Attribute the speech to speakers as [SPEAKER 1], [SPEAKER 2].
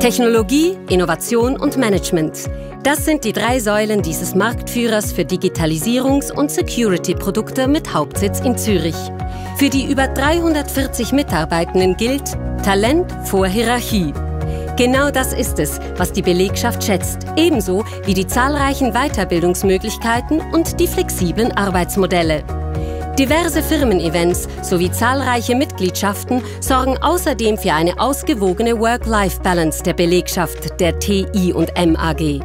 [SPEAKER 1] Technologie, Innovation und Management. Das sind die drei Säulen dieses Marktführers für Digitalisierungs- und Security-Produkte mit Hauptsitz in Zürich. Für die über 340 Mitarbeitenden gilt Talent vor Hierarchie. Genau das ist es, was die Belegschaft schätzt, ebenso wie die zahlreichen Weiterbildungsmöglichkeiten und die flexiblen Arbeitsmodelle. Diverse Firmen-Events sowie zahlreiche Mitgliedschaften sorgen außerdem für eine ausgewogene Work-Life-Balance der Belegschaft der TI und MAG.